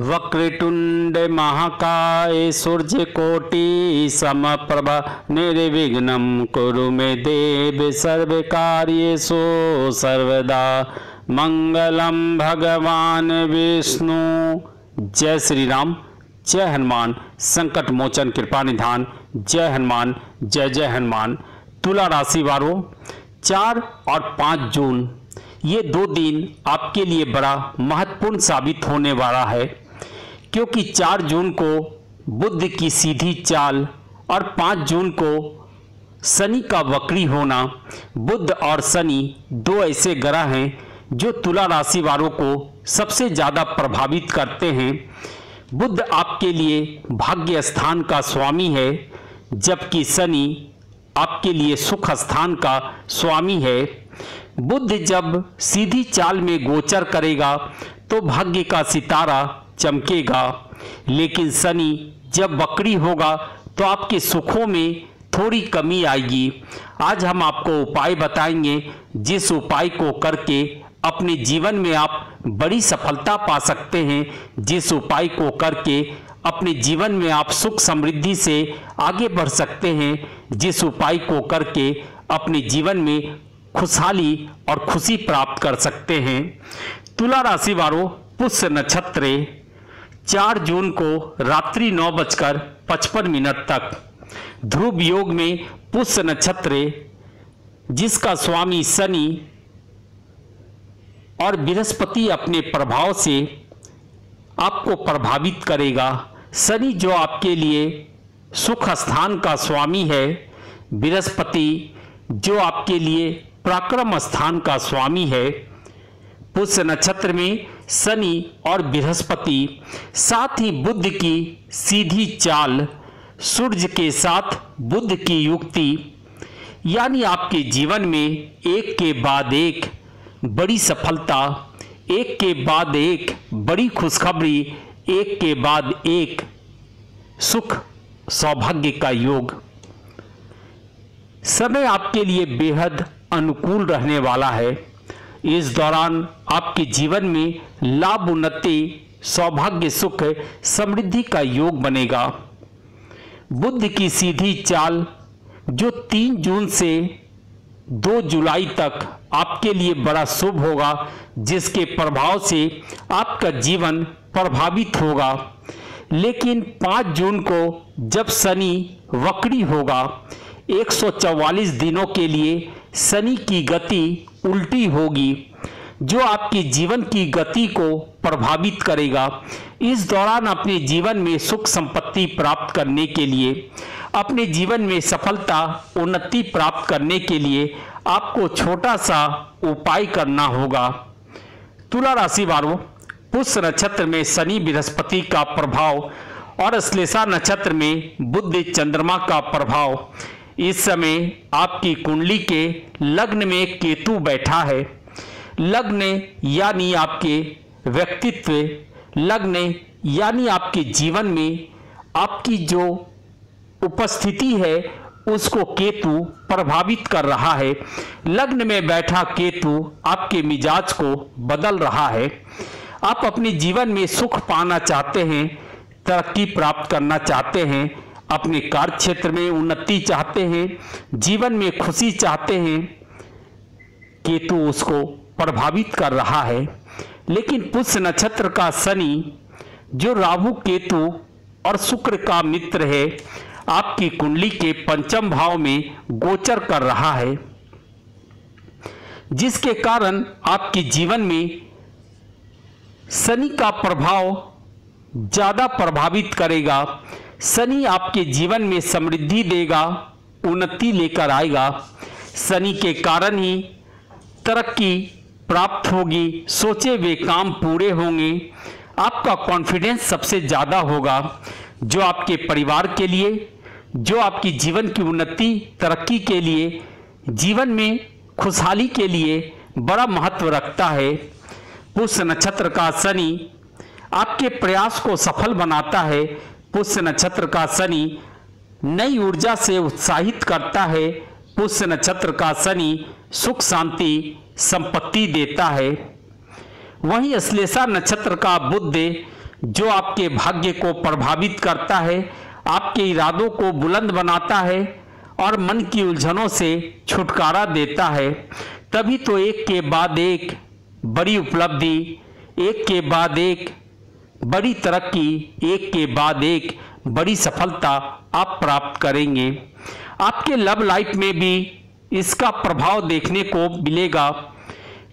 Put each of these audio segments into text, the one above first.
वक्रतुंड महाकाय सूर्य कोटि समप्रभ निर्विघ्नं कुरु मे देव सर्व कार्येषु सर्वदा। मंगलम भगवान विष्णु। जय श्री राम जय हनुमान संकट मोचन कृपा निधान। जय हनुमान, जय जय हनुमान। तुला राशि वालों, चार और पाँच जून, ये दो दिन आपके लिए बड़ा महत्वपूर्ण साबित होने वाला है। क्योंकि चार जून को बुद्ध की सीधी चाल और पाँच जून को शनि का वक्री होना, बुद्ध और शनि दो ऐसे ग्रह हैं जो तुला राशि वालों को सबसे ज़्यादा प्रभावित करते हैं। बुद्ध आपके लिए भाग्य स्थान का स्वामी है, जबकि शनि आपके लिए सुख स्थान का स्वामी है। बुद्ध जब सीधी चाल में गोचर करेगा तो भाग्य का सितारा चमकेगा। लेकिन शनि जब बकरी होगा तो आपके सुखों में थोड़ी कमी आएगी। आज हम आपको उपाय बताएँगे, जिस उपाय को करके अपने जीवन में आप बड़ी सफलता पा सकते हैं, जिस उपाय को करके अपने जीवन में आप सुख समृद्धि से आगे बढ़ सकते हैं, जिस उपाय को करके अपने जीवन में खुशहाली और खुशी प्राप्त कर सकते हैं। तुला राशि वालों, पुष्य नक्षत्र चार जून को रात्रि नौ बजकर पचपन मिनट तक ध्रुव योग में पुष्य नक्षत्र, जिसका स्वामी शनि और बृहस्पति अपने प्रभाव से आपको प्रभावित करेगा। शनि जो आपके लिए सुख स्थान का स्वामी है, बृहस्पति जो आपके लिए पराक्रम स्थान का स्वामी है पुष्य नक्षत्र में शनि और बृहस्पति, साथ ही बुद्ध की सीधी चाल, सूर्य के साथ बुद्ध की युक्ति, यानी आपके जीवन में एक के बाद एक बड़ी सफलता, एक के बाद एक बड़ी खुशखबरी, एक के बाद एक सुख सौभाग्य का योग। समय आपके लिए बेहद अनुकूल रहने वाला है। इस दौरान आपके जीवन में लाभ, उन्नति, सौभाग्य, सुख, समृद्धि का योग बनेगा। बुद्ध की सीधी चाल जो तीन जून से दो जुलाई तक आपके लिए बड़ा शुभ होगा, जिसके प्रभाव से आपका जीवन प्रभावित होगा। लेकिन पाँच जून को जब शनि वक्री होगा 144 दिनों के लिए शनि की गति उल्टी होगी, जो आपके जीवन की गति को प्रभावित करेगा। इस दौरान अपने जीवन में सुख संपत्ति प्राप्त करने के लिए, अपने जीवन में सफलता, उन्नति प्राप्त करने के लिए आपको छोटा सा उपाय करना होगा। तुला राशि वालों पुष्य नक्षत्र में शनि बृहस्पति का प्रभाव और श्लेषा नक्षत्र में बुद्ध चंद्रमा का प्रभाव। इस समय आपकी कुंडली के लग्न में केतु बैठा है। लग्न यानी आपके व्यक्तित्व, लग्न यानी आपके जीवन में आपकी जो उपस्थिति है, उसको केतु प्रभावित कर रहा है। लग्न में बैठा केतु आपके मिजाज को बदल रहा है। आप अपने जीवन में सुख पाना चाहते हैं, तरक्की प्राप्त करना चाहते हैं अपने कार्य क्षेत्र में उन्नति चाहते हैं, जीवन में खुशी चाहते हैं, केतु उसको प्रभावित कर रहा है। लेकिन पुष्य नक्षत्र का शनि, जो राहु, केतु और शुक्र का मित्र है, आपकी कुंडली के पंचम भाव में गोचर कर रहा है। जिसके कारण आपके जीवन में शनि का प्रभाव ज़्यादा प्रभावित करेगा। शनि आपके जीवन में समृद्धि देगा, उन्नति लेकर आएगा। शनि के कारण ही तरक्की प्राप्त होगी, सोचे हुए काम पूरे होंगे। आपका कॉन्फिडेंस सबसे ज़्यादा होगा, जो आपके परिवार के लिए, जो आपकी जीवन की उन्नति, तरक्की के लिए, जीवन में खुशहाली के लिए बड़ा महत्व रखता है। पुष्य नक्षत्र का शनि आपके प्रयास को सफल बनाता है पुष्य नक्षत्र का शनि नई ऊर्जा से उत्साहित करता है। पुष्य नक्षत्र का शनि सुख, शांति, संपत्ति देता है। वहीं अश्लेषा नक्षत्र का बुद्ध जो आपके भाग्य को प्रभावित करता है, आपके इरादों को बुलंद बनाता है और मन की उलझनों से छुटकारा देता है। तभी तो एक के बाद एक बड़ी उपलब्धि, एक के बाद एक बड़ी तरक्की, एक के बाद एक, बड़ी सफलता आप प्राप्त करेंगे। आपके लव लाइफ में भी इसका प्रभाव देखने को मिलेगा,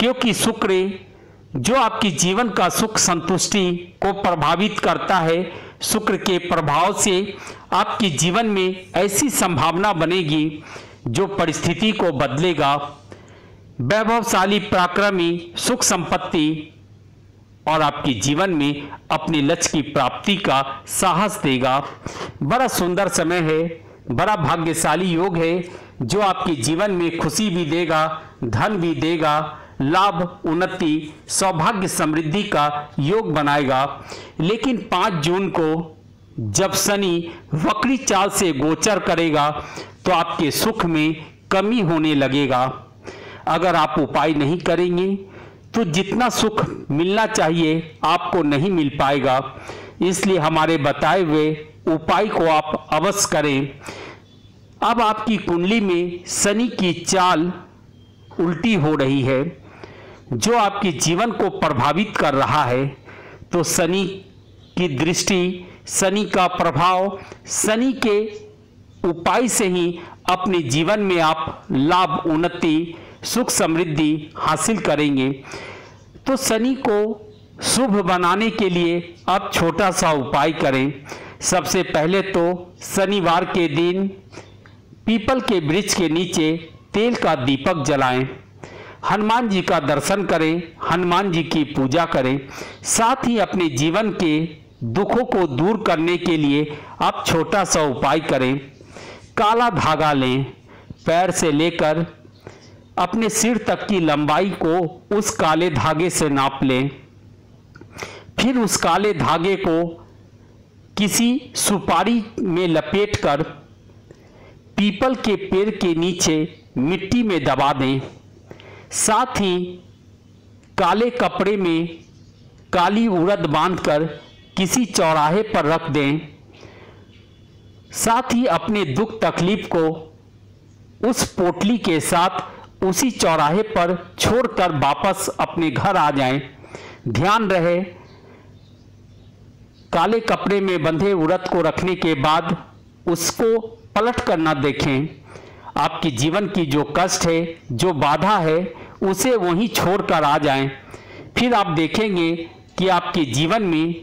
क्योंकि शुक्र जो आपकी जीवन का सुख संतुष्टि को प्रभावित करता है, शुक्र के प्रभाव से आपके जीवन में ऐसी संभावना बनेगी जो परिस्थिति को बदलेगा। वैभवशाली, पराक्रमी, सुख संपत्ति और आपके जीवन में अपने लक्ष्य की प्राप्ति का साहस देगा। बड़ा सुंदर समय है, बड़ा भाग्यशाली योग है, जो आपके जीवन में खुशी भी देगा, धन भी देगा, लाभ, उन्नति, सौभाग्य समृद्धि का योग बनाएगा। लेकिन 5 जून को जब शनि वक्री चाल से गोचर करेगा तो आपके सुख में कमी होने लगेगा। अगर आप उपाय नहीं करेंगे तो जितना सुख मिलना चाहिए आपको नहीं मिल पाएगा। इसलिए हमारे बताए हुए उपाय को आप अवश्य करें। अब आपकी कुंडली में शनि की चाल उल्टी हो रही है। जो आपके जीवन को प्रभावित कर रहा है तो शनि की दृष्टि, शनि का प्रभाव, शनि के उपाय से ही अपने जीवन में आप लाभ, उन्नति सुख समृद्धि हासिल करेंगे। तो शनि को शुभ बनाने के लिए आप छोटा सा उपाय करें। सबसे पहले तो शनिवार के दिन पीपल के वृक्ष के नीचे तेल का दीपक जलाएँ। हनुमान जी का दर्शन करें, हनुमान जी की पूजा करें। साथ ही अपने जीवन के दुखों को दूर करने के लिए आप छोटा सा उपाय करें। काला धागा लें, पैर से लेकर अपने सिर तक की लंबाई को उस काले धागे से नाप लें। फिर उस काले धागे को किसी सुपारी में लपेटकर पीपल के पेड़ के नीचे मिट्टी में दबा दें। साथ ही काले कपड़े में काली उड़द बांधकर किसी चौराहे पर रख दें। साथ ही अपने दुख तकलीफ़ को उस पोटली के साथ उसी चौराहे पर छोड़कर वापस अपने घर आ जाएँ। ध्यान रहे, काले कपड़े में बंधे उड़द को रखने के बाद उसको पलट कर न देखें। आपके जीवन की जो कष्ट है, जो बाधा है, उसे वहीं छोड़कर आ जाएँ। फिर आप देखेंगे कि आपके जीवन में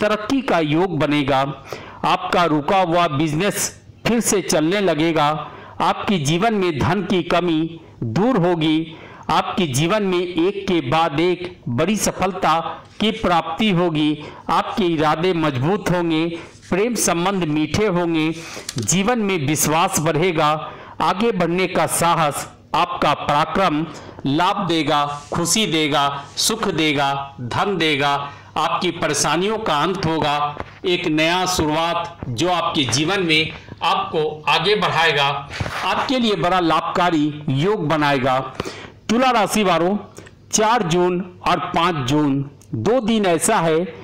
तरक्की का योग बनेगा। आपका रुका हुआ बिज़नेस फिर से चलने लगेगा। आपके जीवन में धन की कमी दूर होगी। आपके जीवन में एक के बाद एक बड़ी सफलता की प्राप्ति होगी। आपके इरादे मज़बूत होंगे, प्रेम संबंध मीठे होंगे, जीवन में विश्वास बढ़ेगा, आगे बढ़ने का साहस आपका पराक्रम लाभ देगा, खुशी देगा, सुख देगा, धन देगा। आपकी परेशानियों का अंत होगा। एक नया शुरुआत जो आपके जीवन में आपको आगे बढ़ाएगा। आपके लिए बड़ा लाभकारी योग बनाएगा। तुला राशि वालों, चार जून और पाँच जून दो दिन ऐसा है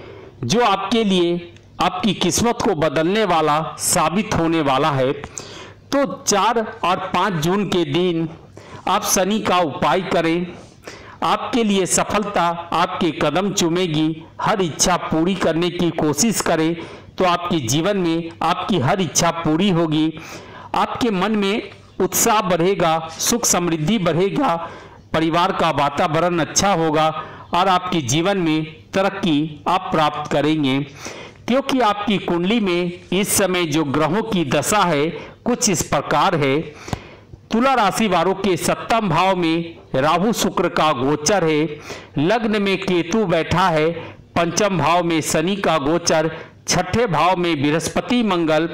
जो आपके लिए आपकी किस्मत को बदलने वाला, साबित होने वाला है। तो चार और पाँच जून के दिन आप शनि का उपाय करें। आपके लिए सफलता आपके कदम चुमेगी। हर इच्छा पूरी करने की कोशिश करें। तो आपके जीवन में आपकी हर इच्छा पूरी होगी। आपके मन में उत्साह बढ़ेगा, सुख समृद्धि बढ़ेगा, परिवार का वातावरण अच्छा होगा और आपके जीवन में तरक्की आप प्राप्त करेंगे। क्योंकि आपकी कुंडली में इस समय जो ग्रहों की दशा है, कुछ इस प्रकार है। तुला राशि वालों के सप्तम भाव में राहु शुक्र का गोचर है। लग्न में केतु बैठा है। पंचम भाव में शनि का गोचर। छठे भाव में बृहस्पति मंगल,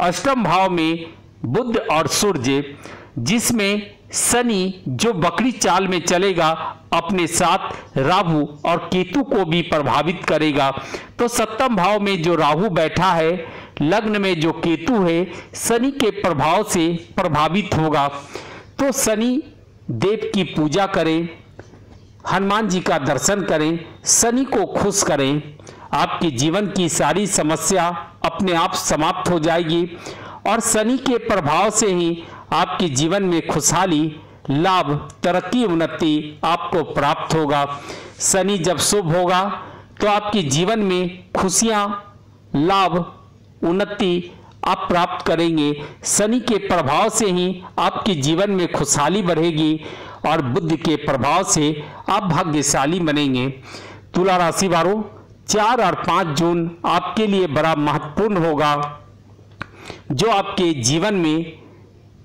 अष्टम भाव में बुद्ध और सूर्य, जिसमें शनि जो बकरी चाल में चलेगा, अपने साथ राहु और केतु को भी प्रभावित करेगा। तो सप्तम भाव में जो राहु बैठा है, लग्न में जो केतु है, शनि के प्रभाव से प्रभावित होगा। तो शनि देव की पूजा करें, हनुमान जी का दर्शन करें, शनि को खुश करें। आपके जीवन की सारी समस्या अपने आप समाप्त हो जाएगी और शनि के प्रभाव से ही आपके जीवन में खुशहाली, लाभ, तरक्की, उन्नति आपको प्राप्त होगा। शनि जब शुभ होगा तो आपके जीवन में खुशियाँ, लाभ, उन्नति आप प्राप्त करेंगे। शनि के प्रभाव से ही आपके जीवन में खुशहाली बढ़ेगी और बुद्ध के प्रभाव से आप भाग्यशाली बनेंगे। तुला राशि वालों चार और पाँच जून आपके लिए बड़ा महत्वपूर्ण होगा, जो आपके जीवन में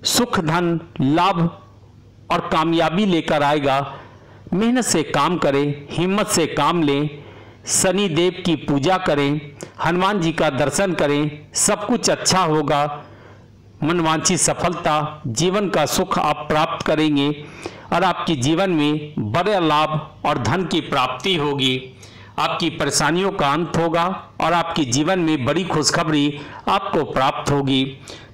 सुख, धन, लाभ और कामयाबी लेकर आएगा। मेहनत से काम करें, हिम्मत से काम लें शनि देव की पूजा करें, हनुमान जी का दर्शन करें, सब कुछ अच्छा होगा। मनवांछी सफलता, जीवन का सुख आप प्राप्त करेंगे और आपके जीवन में बड़े लाभ और धन की प्राप्ति होगी। आपकी परेशानियों का अंत होगा और आपके जीवन में बड़ी खुशखबरी आपको प्राप्त होगी।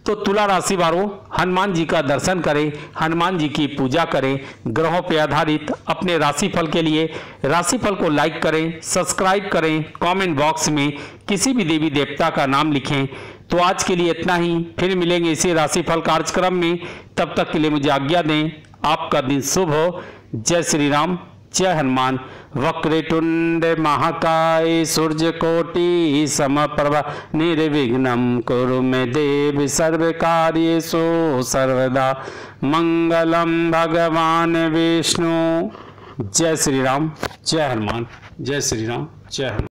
तो तुला राशि वालों, हनुमान जी का दर्शन करें, हनुमान जी की पूजा करें, ग्रहों पर आधारित अपने राशिफल के लिए राशिफल को लाइक करें, सब्सक्राइब करें, कमेंट बॉक्स में किसी भी देवी देवता का नाम लिखें। तो आज के लिए इतना ही, फिर मिलेंगे इसी राशिफल कार्यक्रम में। तब तक के लिए मुझे आज्ञा दें, आपका दिन शुभ हो। जय श्री राम। जय हनुमान वक्रतुंड महाकाय सूर्य कोटि समप्रभा निर्विघ्नम कुरु मे देव सर्व कार्येषु सर्वदा। मंगलम भगवान विष्णु। जय श्री राम जय हनुमान, जय श्री राम जय हनुमान।